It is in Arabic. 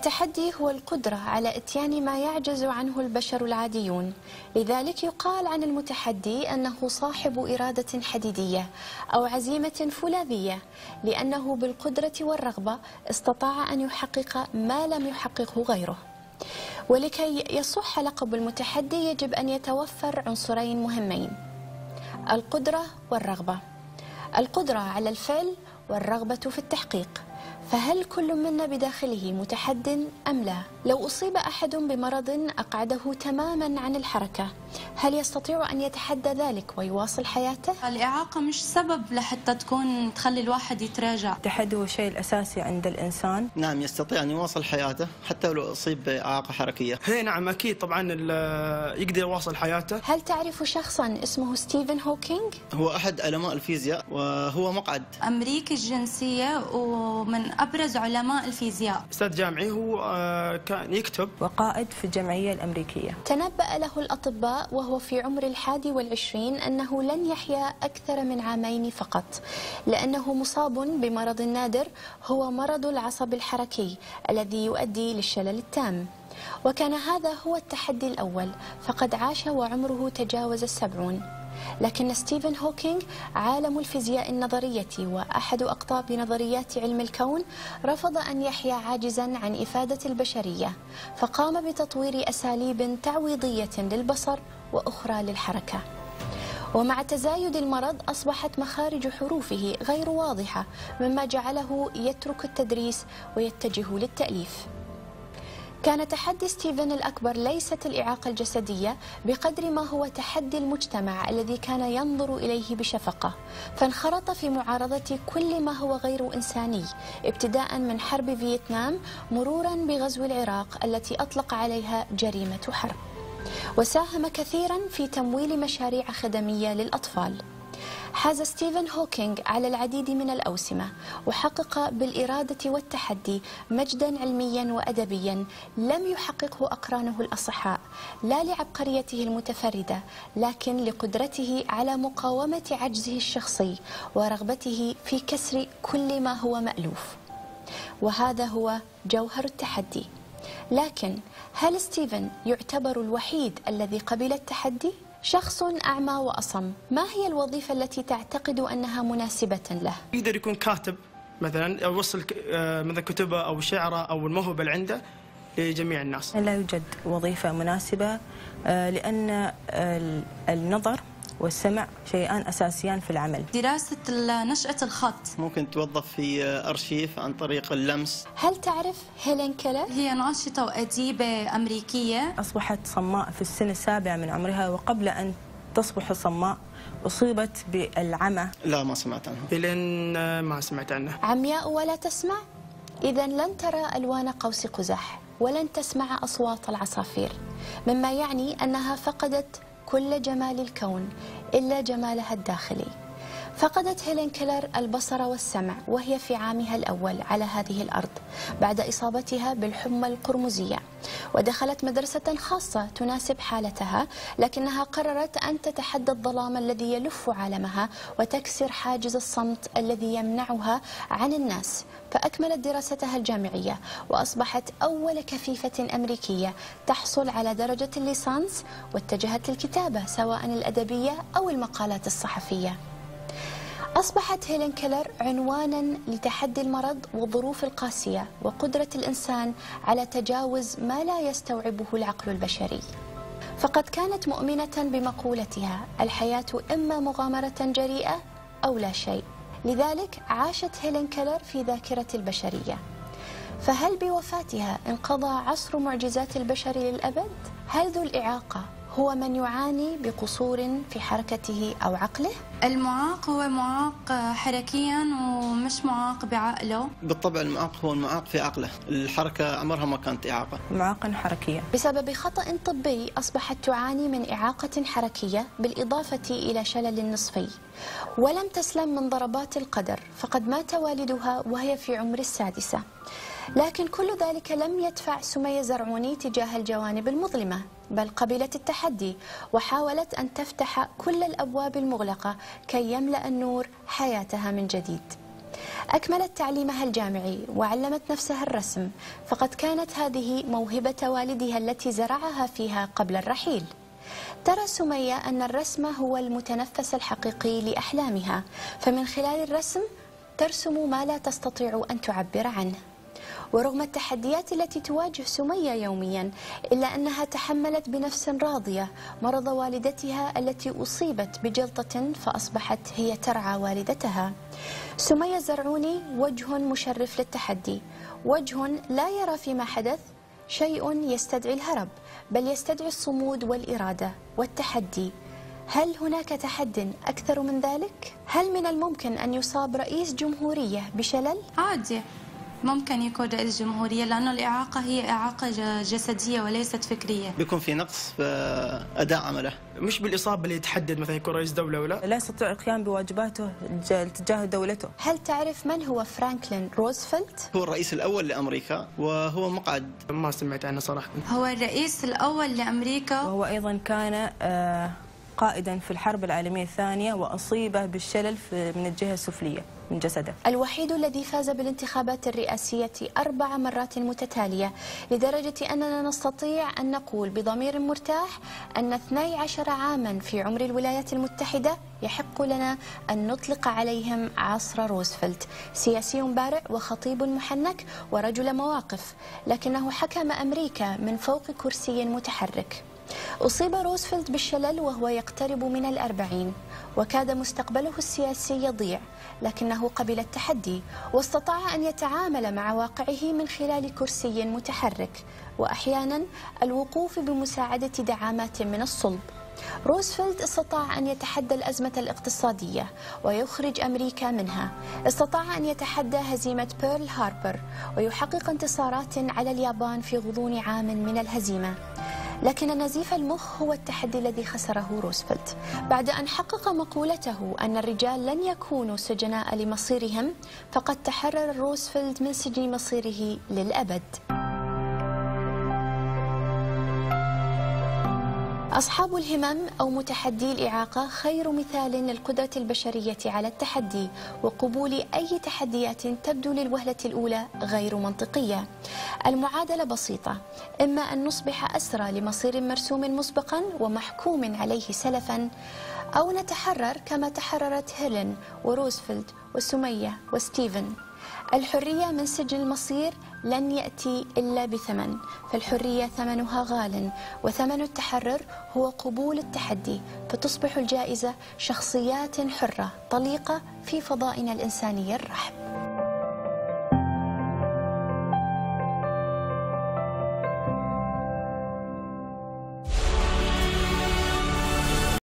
التحدي هو القدرة على إتيان ما يعجز عنه البشر العاديون. لذلك يقال عن المتحدي أنه صاحب إرادة حديدية أو عزيمة فولاذية لأنه بالقدرة والرغبة استطاع أن يحقق ما لم يحققه غيره. ولكي يصح لقب المتحدي يجب أن يتوفر عنصرين مهمين القدرة والرغبة. القدرة على الفعل والرغبة في التحقيق. فهل كل منا بداخله متحد أم لا؟ لو أصيب أحد بمرض أقعده تماما عن الحركة هل يستطيع أن يتحدى ذلك ويواصل حياته؟ الإعاقة مش سبب لحتى تكون تخلي الواحد يتراجع التحدي هو الشيء الأساسي عند الإنسان نعم يستطيع أن يواصل حياته حتى لو أصيب بإعاقة حركية هي نعم أكيد طبعا ال- يقدر يواصل حياته هل تعرف شخصا اسمه ستيفن هوكينج؟ هو أحد علماء الفيزياء وهو مقعد أمريكي الجنسية ومن أبرز علماء الفيزياء. أستاذ جامعي هو آه، كان يكتب. وقائد في الجمعية الأمريكية. تنبأ له الأطباء وهو في عمر الحادي والعشرين أنه لن يحيا أكثر من عامين فقط لأنه مصاب بمرض نادر هو مرض العصب الحركي الذي يؤدي للشلل التام. وكان هذا هو التحدي الأول فقد عاش وعمره تجاوز السبعون. لكن ستيفن هوكينج عالم الفيزياء النظرية وأحد أقطاب نظريات علم الكون رفض أن يحيا عاجزا عن إفادة البشرية فقام بتطوير أساليب تعويضية للبصر وأخرى للحركة. ومع تزايد المرض أصبحت مخارج حروفه غير واضحة مما جعله يترك التدريس ويتجه للتأليف. كان تحدي ستيفن الأكبر ليست الإعاقة الجسدية بقدر ما هو تحدي المجتمع الذي كان ينظر إليه بشفقة فانخرط في معارضة كل ما هو غير إنساني ابتداء من حرب فيتنام مرورا بغزو العراق التي أطلق عليها جريمة حرب. وساهم كثيرا في تمويل مشاريع خدمية للأطفال. حاز ستيفن هوكينج على العديد من الأوسمة وحقق بالإرادة والتحدي مجدا علميا وأدبيا لم يحققه أقرانه الأصحاء لا لعبقريته المتفردة لكن لقدرته على مقاومة عجزه الشخصي ورغبته في كسر كل ما هو مألوف وهذا هو جوهر التحدي لكن هل ستيفن يعتبر الوحيد الذي قبل التحدي؟ شخص أعمى وأصم ما هي الوظيفة التي تعتقد أنها مناسبة له؟ يقدر يكون كاتب مثلا أو يوصل آه، مثلا كتبه أو شعره أو الموهبة اللي عنده لجميع الناس لا يوجد وظيفة مناسبة آه، لأن ال- النظر والسمع شيئان أساسيان في العمل. دراسة نشأة الخط. ممكن توظف في أرشيف عن طريق اللمس. هل تعرف هيلين كيلر؟ هي ناشطة وأديبة أمريكية. أصبحت صماء في السن السابع من عمرها وقبل أن تصبح صماء أصيبت بالعمى. لا ما سمعت عنه إلين آه، ما سمعت عنه عمياء ولا تسمع؟ إذا لن ترى ألوان قوس قزح ولن تسمع أصوات العصافير. مما يعني أنها فقدت كل جمال الكون إلا جمالها الداخلي. فقدت هيلين كيلر البصر والسمع وهي في عامها الأول على هذه الأرض بعد إصابتها بالحمى القرمزية. ودخلت مدرسة خاصة تناسب حالتها لكنها قررت أن تتحدى الظلام الذي يلف عالمها وتكسر حاجز الصمت الذي يمنعها عن الناس. فأكملت دراستها الجامعية وأصبحت أول كفيفة أمريكية تحصل على درجة الليسانس واتجهت للكتابة سواء الأدبية أو المقالات الصحفية. أصبحت هيلين كيلر عنوانا لتحدي المرض والظروف القاسية وقدرة الإنسان على تجاوز ما لا يستوعبه العقل البشري. فقد كانت مؤمنة بمقولتها الحياة إما مغامرة جريئة أو لا شيء. لذلك عاشت هيلين كيلر في ذاكرة البشرية فهل بوفاتها انقضى عصر معجزات البشر للأبد؟ هل ذو الإعاقة هو من يعاني بقصور في حركته أو عقله؟ المعاق هو معاق حركيا ومش معاق بعقله. بالطبع المعاق هو المعاق في عقله. الحركة عمرها ما كانت إعاقة. معاقا حركيا. بسبب خطأ طبي أصبحت تعاني من إعاقة حركية بالإضافة إلى شلل نصفي. ولم تسلم من ضربات القدر فقد مات والدها وهي في عمر السادسة. لكن كل ذلك لم يدفع سمية زرعوني تجاه الجوانب المظلمة. بل قبلت التحدي وحاولت أن تفتح كل الأبواب المغلقة كي يملأ النور حياتها من جديد. أكملت تعليمها الجامعي وعلمت نفسها الرسم فقد كانت هذه موهبة والدها التي زرعها فيها قبل الرحيل. ترى سمية أن الرسم هو المتنفس الحقيقي لأحلامها فمن خلال الرسم ترسم ما لا تستطيع أن تعبر عنه. ورغم التحديات التي تواجه سمية يوميا إلا أنها تحملت بنفس راضية مرض والدتها التي أصيبت بجلطة فأصبحت هي ترعى والدتها سمية الزرعوني وجه مشرف للتحدي وجه لا يرى فيما حدث شيء يستدعي الهرب بل يستدعي الصمود والإرادة والتحدي هل هناك تحد أكثر من ذلك؟ هل من الممكن أن يصاب رئيس جمهورية بشلل؟ عادي ممكن يكون رئيس جمهورية لأنه الإعاقة هي إعاقة جسدية وليست فكرية. بيكون في نقص في أداء عمله. مش بالإصابة اللي يتحدد مثلا يكون رئيس دولة ولا؟ لا يستطيع القيام بواجباته تجاه دولته. هل تعرف من هو فرانكلين روزفلت؟ هو الرئيس الأول لأمريكا وهو مقعد. ما سمعت عنه صراحة. هو الرئيس الأول لأمريكا. وهو أيضا كان آه، قائدا في الحرب العالمية الثانية وأصيب بالشلل من الجهة السفلية من جسده. الوحيد الذي فاز بالانتخابات الرئاسية أربع مرات متتالية لدرجة أننا نستطيع أن نقول بضمير مرتاح أن 12 عاما في عمر الولايات المتحدة يحق لنا أن نطلق عليهم عصر روزفلت. سياسي بارع وخطيب محنك ورجل مواقف لكنه حكم أمريكا من فوق كرسي متحرك. أصيب روزفلت بالشلل وهو يقترب من الأربعين وكاد مستقبله السياسي يضيع لكنه قبل التحدي واستطاع أن يتعامل مع واقعه من خلال كرسي متحرك وأحيانا الوقوف بمساعدة دعامات من الصلب. روزفلت استطاع أن يتحدى الأزمة الاقتصادية ويخرج أمريكا منها. استطاع أن يتحدى هزيمة بيرل هاربر ويحقق انتصارات على اليابان في غضون عام من الهزيمة. لكن نزيف المخ هو التحدي الذي خسره روزفلت. بعد أن حقق مقولته أن الرجال لن يكونوا سجناء لمصيرهم فقد تحرر روزفلت من سجن مصيره للأبد. أصحاب الهمم أو متحدي الإعاقة خير مثال للقدرة البشرية على التحدي وقبول أي تحديات تبدو للوهلة الأولى غير منطقية. المعادلة بسيطة، إما أن نصبح أسرى لمصير مرسوم مسبقا ومحكوم عليه سلفا، أو نتحرر كما تحررت هيلين وروزفلت وسمية وستيفن. الحرية من سجن المصير لن يأتي إلا بثمن فالحرية ثمنها غال وثمن التحرر هو قبول التحدي فتصبح الجائزة شخصيات حرة طليقة في فضائنا الإنساني الرحب.